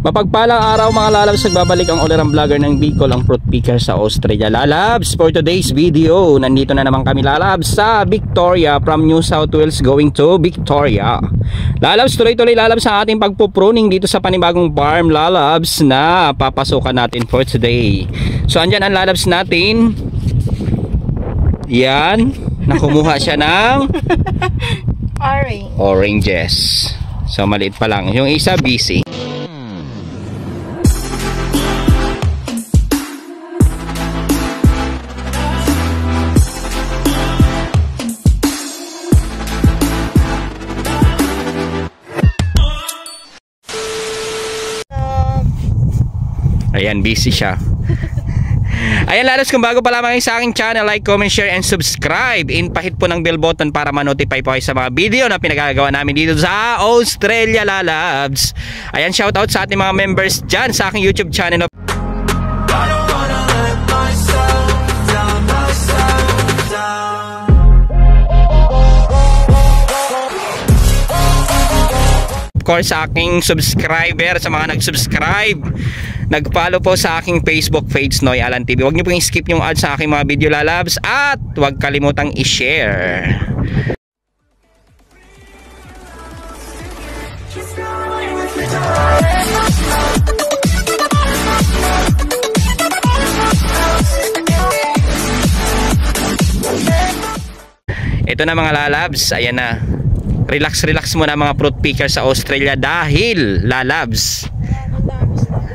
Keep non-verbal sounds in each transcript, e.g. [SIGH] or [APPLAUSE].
Mapagpalang araw mga lalabs, nagbabalik ang ulerang vlogger ng Bicol, ang fruit picker sa Australia. Lalabs, for today's video, nandito na naman kami lalabs sa Victoria from New South Wales going to Victoria. Lalabs, tuloy-tuloy lalabs ang ating pagpupruning dito sa panibagong farm lalabs na papasukan natin for today. So andyan ang lalabs natin. Yan, nakumuha siya ng [LAUGHS] Orange. oranges. So maliit pa lang. Yung isa busy. Ayan, busy siya. [LAUGHS] Ayan lalos kung bago pa lamang sa aking channel, like, comment, share, and subscribe. Inpahit po ng bell button para ma-notify po kayo sa mga video na pinagagawa namin dito sa Australia Lalabs. Ayan, shoutout sa ating mga members dyan sa aking YouTube channel. Of course, sa aking subscriber, sa mga nag-subscribe, nag-follow po sa aking Facebook page, Noy Alan TV. Huwag niyo pong skip yung ads sa aking mga video lalabs at huwag kalimutang i-share. Ito na mga lalabs, ayan na. Relax relax muna mga fruit picker sa Australia dahil lalabs.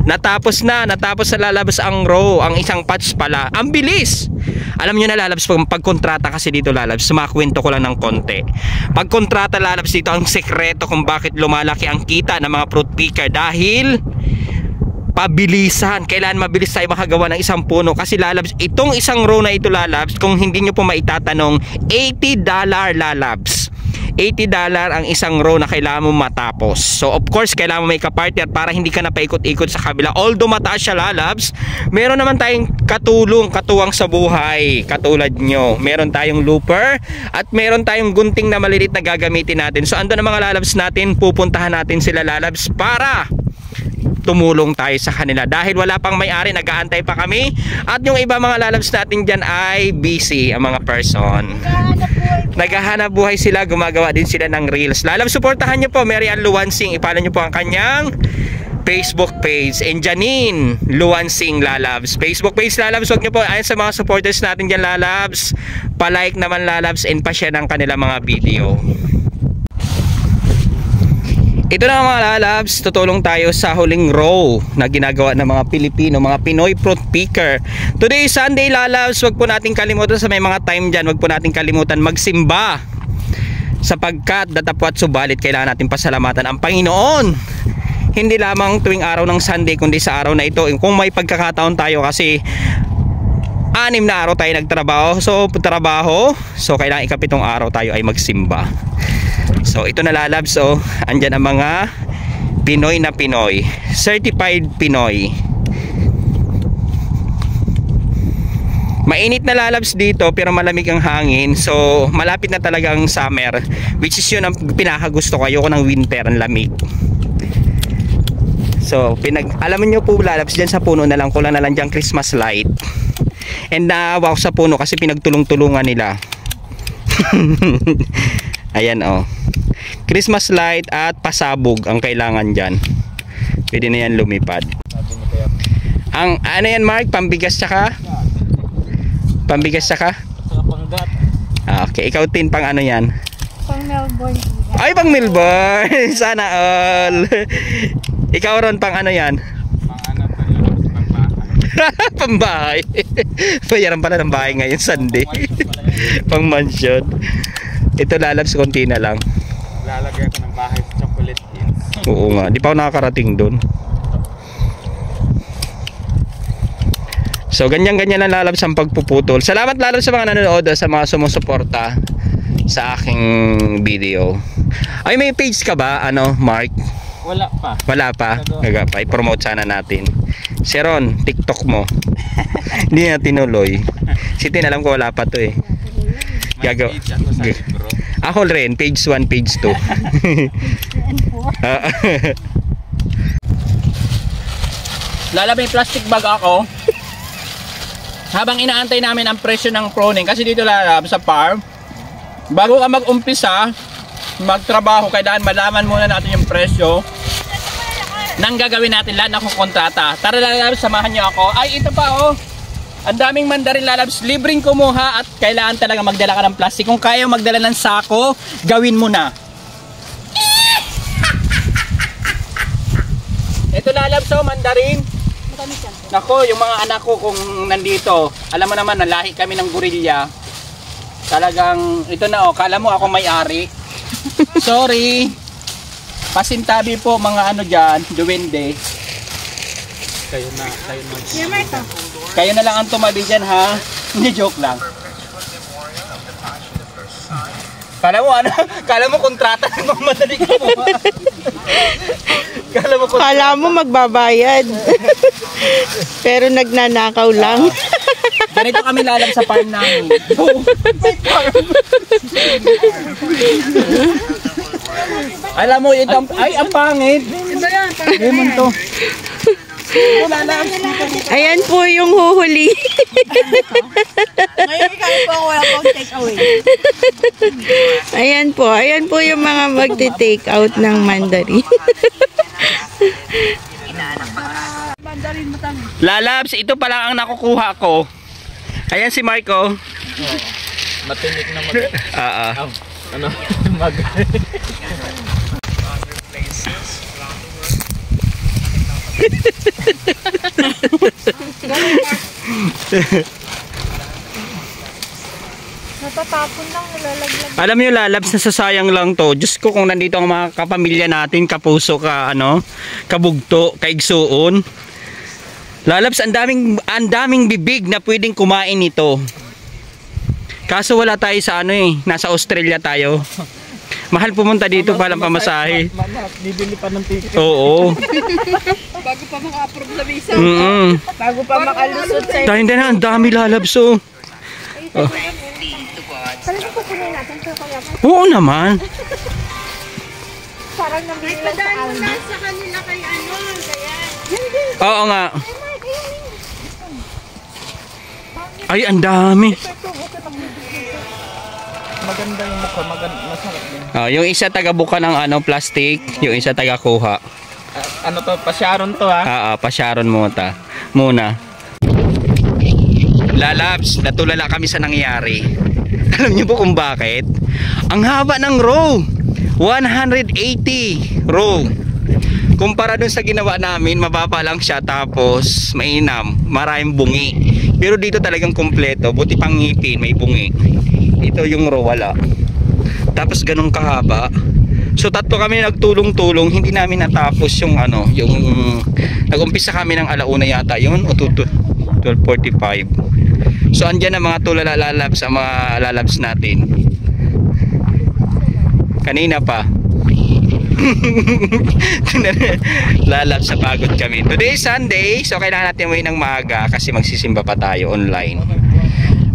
Natapos na, natapos sa lalabas ang row, ang isang patch pala. Ang bilis! Alam nyo na lalabs, pag, pagkontrata kasi dito lalabs, sumakwento ko lang ng konti. Pagkontrata lalabs dito, ang sekreto kung bakit lumalaki ang kita ng mga fruit picker dahil pabilisan. Kailan mabilis tayo makagawa ng isang puno kasi lalabs, itong isang row na ito lalabs, kung hindi nyo po maitatanong, $80 lalabs. $80 ang isang row na kailangan mo matapos. So of course, kailangan mo may kapartner para hindi ka na paikot-ikot sa kabila. Although mataas siya lalabs, meron naman tayong katulong, katuwang sa buhay. Katulad nyo. Meron tayong looper at meron tayong gunting na malilit na gagamitin natin. So ando na mga lalabs natin, pupuntahan natin sila lalabs para tumulong tayo sa kanila. Dahil wala pang may-ari nag-aantay pa kami. At yung iba mga lalabs natin dyan ay busy ang mga person. Naghahanap buhay sila gumagawa din sila ng reels. Lalabs supportahan nyo po. Mary Ann Luwansing ipala nyo po ang kanyang Facebook page. And Janine Luwansing Lalabs. Facebook page Lalabs wag nyo po. Ayon sa mga supporters natin dyan Lalabs palike naman Lalabs and pa-share ng kanila mga video ito na mga lalabs, tutulong tayo sa huling row na ginagawa ng mga Pilipino, mga Pinoy fruit picker. Today is Sunday lalabs, wag po natin kalimutan sa may mga time dyan, wag po natin kalimutan magsimba. Sapagkat datapwat subalit kailangan natin pasalamatan ang Panginoon. Hindi lamang tuwing araw ng Sunday kundi sa araw na ito. Kung may pagkakataon tayo kasi anim na araw tayo nagtrabaho. So trabaho, so kailangan ikapitong araw tayo ay magsimba. So ito na lalabs oh, andyan ang mga Pinoy na Pinoy, certified Pinoy. Mainit na lalabs dito pero malamig ang hangin. So malapit na talaga ang summer which is yun ang pinakagusto ko. Ayoko ng winter, ang lamig. So pinag alam niyo po lalabs diyan sa puno na lang kulang na lang diyan Christmas light. And naawa uh, sa puno kasi pinagtulong-tulungan nila. [LAUGHS] Ayan oh. Christmas light at pasabog ang kailangan dyan. Pwede na yan lumipad. Ang ano yan Mark? Pambigas tsaka? Pambigas tsaka? panggat. Okay, ikaw tin pang ano yan? Pang Melbourne. Ay, pang Melbourne! [LAUGHS] Sana all! [LAUGHS] ikaw ron pang ano yan? [LAUGHS] Pang ano. Pambahay. Bayaran pala ng bahay ngayon Sunday. pang mansion. Ito lalabs konti na lang. Lalagay ko ng bahay sa chocolate hills. Oo nga, di pa ako nakakarating doon. So ganyan-ganyan lang lalabs ang pagpuputol. Salamat lalo sa mga nanonood sa mga sumusuporta sa aking video. Ay may page ka ba? Ano, Mark? Wala pa. Wala pa. Gaga pa. I-promote sana natin. Si Ron, TikTok mo. Hindi na tinuloy. Si Tin, alam ko wala pa to eh. [LAUGHS] May Gagaw- page ako. Ako rin, page 1, page 2. And four. Ah, Lalab may plastic bag ako. Habang inaantay namin ang presyo ng proning kasi dito lalab sa farm. Bago ka mag-umpisa, magtrabaho, kailangan malaman muna natin yung presyo nang gagawin natin lahat ng kontrata. Tara lalabs, samahan niyo ako. Ay, ito pa oh. Ang daming mandarin lalabs, libreng kumuha at kailangan talaga magdala ka ng plastic. Kung kaya magdala ng sako, gawin mo na. Ito lalabs oh, mandarin. Nako, yung mga anak ko kung nandito, alam mo naman, nalahi kami ng gorilla. Talagang, ito na oh, kala mo ako may-ari. [LAUGHS] Sorry. Pasintabi po mga ano dyan, duwende. Kayo na, kayo na. Yung Marco. Kayo na lang ang tumabi dyan ha. [LAUGHS] Hindi joke lang. Kala mo ano? [LAUGHS] Kala mo kontrata ng mga madali ka po. [LAUGHS] Kala mo kontrata. Kala mo magbabayad. Pero nagnanakaw lang. Ganito kami lalab sa farm namin. Alam mo, ito, ang- ay, ang pangit. Lemon to. Ayan po yung huhuli. Ngayon ikaw po wala pong take away. Ayan po. Ayan po yung mga magti-take out ng mandarin. Lalabs, ito pa lang ang nakukuha ko. Ayan si Marco. Matinik na mag... Ah, ah. ano? [LAUGHS] mag... [LAUGHS] Natatapon lang, nilalaglag. Alam niyo lalabs, nasasayang lang to. Diyos ko kung nandito ang mga kapamilya natin, kapuso ka, ano, kabugto, kaigsuon. Lalabs, ang daming, ang daming bibig na pwedeng kumain nito. Kaso wala tayo sa ano eh, nasa Australia tayo. Mahal pumunta dito palang pamasahe. Mama, bibili pa ng ticket. Oo. [LAUGHS] Bago pa maka-approve sa visa. Mm Bago pa makalusot sa Dahil na, ang dami lalabs oh. Talagang kukunin natin sa kaya Oo naman. [LAUGHS] parang nabili lang sa alma. sa kanila kay ano, kaya. Hindi. Oo nga. Ay, ang dami. Maganda yung mukha, maganda, masarap din. Oh, yung isa taga buka ng ano plastic, yung isa taga kuha. Ah, ano to, pasyaron to ha? Ah, ah, pasyaron mo ta. Muna. Lalabs, natulala kami sa nangyari. [LAUGHS] Alam niyo po kung bakit? Ang haba ng row. 180 row. Kumpara dun sa ginawa namin, mababa lang siya tapos mainam, maraming bungi. Pero dito talagang kumpleto, buti pang ngipin, may bungi. Ito yung row, wala. Tapos ganun kahaba. So tatlo kami nagtulong-tulong, hindi namin natapos yung ano, yung nag-umpisa kami ng alauna yata yun o 12:45. So andyan ang mga tulala lalabs ang mga lalabs natin. Kanina pa. [LAUGHS] lalabs sa pagod kami. Today is Sunday, so kailangan natin umuwi ng maaga kasi magsisimba pa tayo online.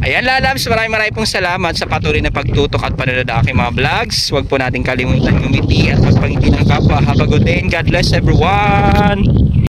Ayan lalabs, maraming maraming pong salamat sa patuloy na pagtutok at panonood ng aking mga vlogs. Huwag po natin kalimutan umiti at magpangiti ng kapwa. Have a good day and God bless everyone!